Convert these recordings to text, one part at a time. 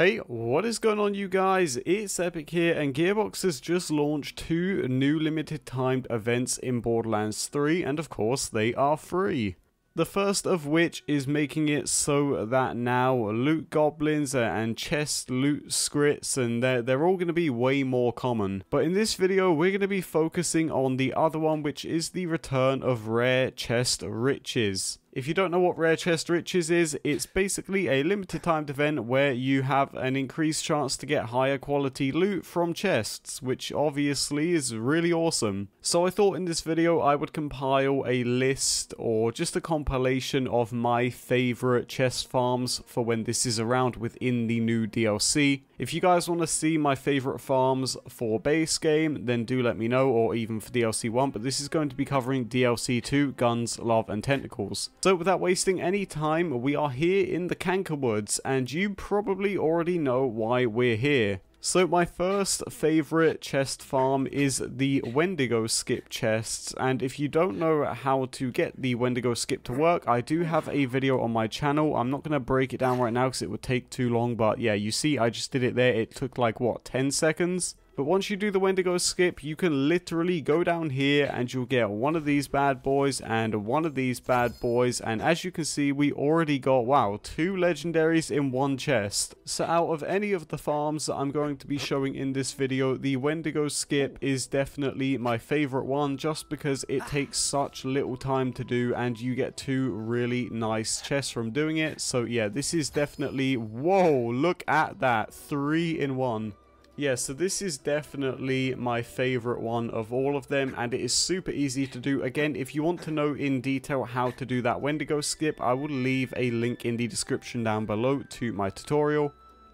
Hey, what is going on you guys? It's Epic here and Gearbox has just launched two new limited timed events in Borderlands 3 and of course they are free. The first of which is making it so that now loot goblins and chest loot scripts and they're, they're all going to be way more common. But in this video we're going to be focusing on the other one which is the return of rare chest riches. If you don't know what Rare Chest Riches is, it's basically a limited timed event where you have an increased chance to get higher quality loot from chests, which obviously is really awesome. So I thought in this video I would compile a list or just a compilation of my favourite chest farms for when this is around within the new DLC. If you guys want to see my favourite farms for base game, then do let me know, or even for DLC 1, but this is going to be covering DLC 2, Guns, Love and Tentacles. So without wasting any time, we are here in the Canker Woods, and you probably already know why we're here. So my first favourite chest farm is the Wendigo skip chests and if you don't know how to get the Wendigo skip to work I do have a video on my channel. I'm not going to break it down right now because it would take too long but yeah you see I just did it there. It took like what 10 seconds but once you do the Wendigo skip, you can literally go down here and you'll get one of these bad boys and one of these bad boys. And as you can see, we already got, wow, two legendaries in one chest. So out of any of the farms that I'm going to be showing in this video, the Wendigo skip is definitely my favorite one just because it takes such little time to do and you get two really nice chests from doing it. So yeah, this is definitely, whoa, look at that, three in one. Yeah, so this is definitely my favorite one of all of them and it is super easy to do. Again, if you want to know in detail how to do that Wendigo skip, I will leave a link in the description down below to my tutorial.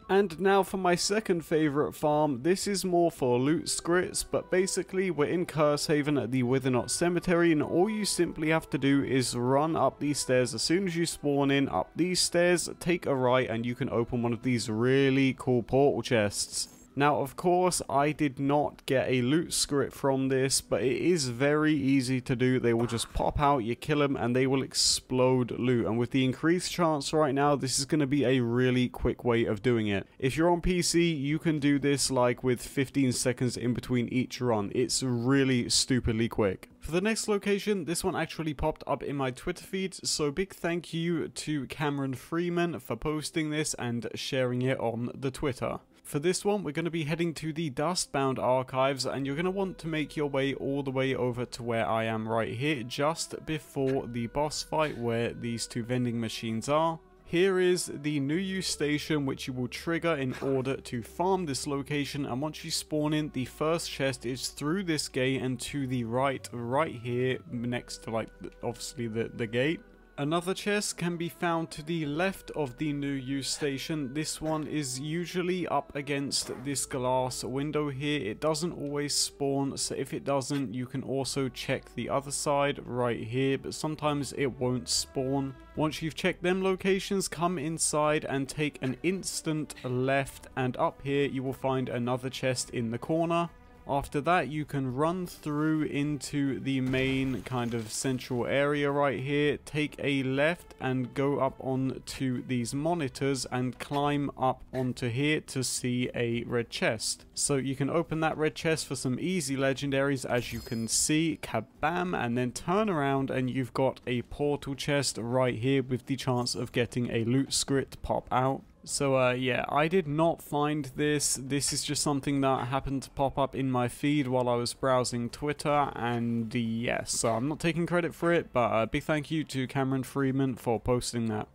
And now for my second favourite farm, this is more for loot scripts, but basically we're in Cursehaven at the Withernot Cemetery and all you simply have to do is run up these stairs as soon as you spawn in, up these stairs, take a right and you can open one of these really cool portal chests. Now, of course, I did not get a loot script from this, but it is very easy to do. They will just pop out, you kill them, and they will explode loot. And with the increased chance right now, this is going to be a really quick way of doing it. If you're on PC, you can do this like with 15 seconds in between each run. It's really stupidly quick. For the next location, this one actually popped up in my Twitter feed, so big thank you to Cameron Freeman for posting this and sharing it on the Twitter. For this one, we're going to be heading to the Dustbound Archives, and you're going to want to make your way all the way over to where I am right here, just before the boss fight where these two vending machines are. Here is the New-U station which you will trigger in order to farm this location and once you spawn in the first chest is through this gate and to the right right here next to like obviously the, the gate. Another chest can be found to the left of the New-U station. This one is usually up against this glass window here. It doesn't always spawn, so if it doesn't, you can also check the other side right here, but sometimes it won't spawn. Once you've checked them locations, come inside and take an instant left, and up here you will find another chest in the corner. After that, you can run through into the main kind of central area right here, take a left and go up onto these monitors and climb up onto here to see a red chest. So you can open that red chest for some easy legendaries as you can see, kabam, and then turn around and you've got a portal chest right here with the chance of getting a loot script pop out. So uh, yeah, I did not find this. This is just something that happened to pop up in my feed while I was browsing Twitter, and yes, so I'm not taking credit for it, but a big thank you to Cameron Freeman for posting that.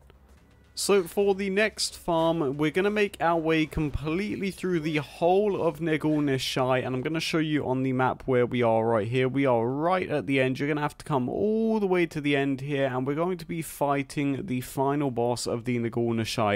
So for the next farm, we're going to make our way completely through the whole of Negul and I'm going to show you on the map where we are right here. We are right at the end. You're going to have to come all the way to the end here, and we're going to be fighting the final boss of the Negul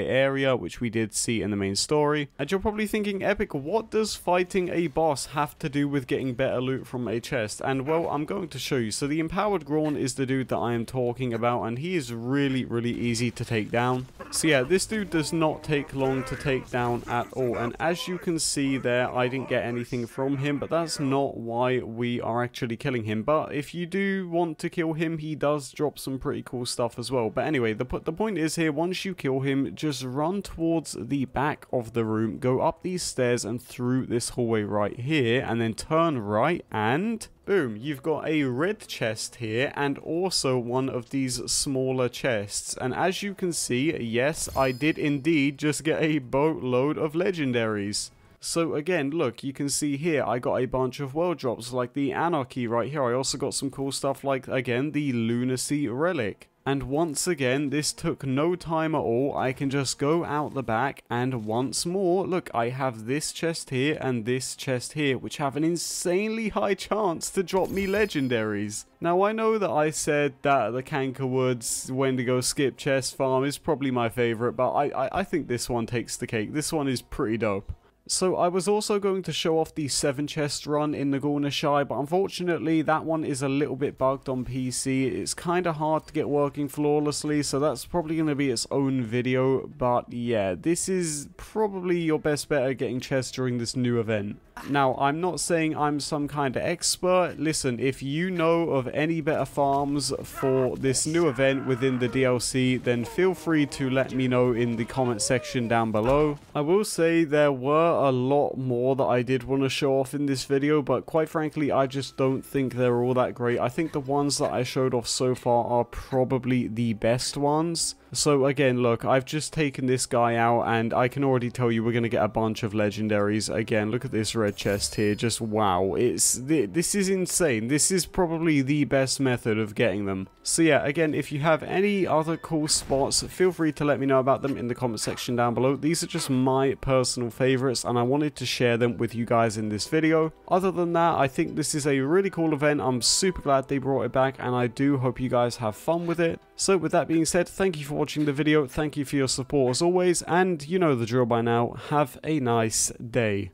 area, which we did see in the main story. And you're probably thinking, Epic, what does fighting a boss have to do with getting better loot from a chest? And well, I'm going to show you. So the Empowered Grawn is the dude that I am talking about, and he is really, really easy to take down. So yeah, this dude does not take long to take down at all. And as you can see there, I didn't get anything from him, but that's not why we are actually killing him. But if you do want to kill him, he does drop some pretty cool stuff as well. But anyway, the, the point is here, once you kill him, just run towards the back of the room, go up these stairs and through this hallway right here, and then turn right and Boom, you've got a red chest here and also one of these smaller chests. And as you can see, yes, I did indeed just get a boatload of legendaries. So again, look, you can see here, I got a bunch of world drops like the Anarchy right here. I also got some cool stuff like, again, the Lunacy Relic. And once again, this took no time at all. I can just go out the back and once more, look, I have this chest here and this chest here, which have an insanely high chance to drop me legendaries. Now, I know that I said that the Cankerwoods Wendigo Skip chest farm is probably my favorite, but I, I, I think this one takes the cake. This one is pretty dope. So I was also going to show off the 7 chest run in Negul Neshai, but unfortunately that one is a little bit bugged on PC. It's kind of hard to get working flawlessly, so that's probably going to be its own video. But yeah, this is probably your best bet at getting chests during this new event. Now, I'm not saying I'm some kind of expert. Listen, if you know of any better farms for this new event within the DLC, then feel free to let me know in the comment section down below. I will say there were a lot more that I did want to show off in this video, but quite frankly, I just don't think they're all that great. I think the ones that I showed off so far are probably the best ones. So again, look, I've just taken this guy out and I can already tell you we're going to get a bunch of legendaries. Again, look at this red chest here. Just wow. It's This is insane. This is probably the best method of getting them. So yeah, again, if you have any other cool spots, feel free to let me know about them in the comment section down below. These are just my personal favorites and I wanted to share them with you guys in this video. Other than that, I think this is a really cool event. I'm super glad they brought it back and I do hope you guys have fun with it. So with that being said, thank you for watching the video, thank you for your support as always, and you know the drill by now, have a nice day.